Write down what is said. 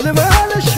اللي معلش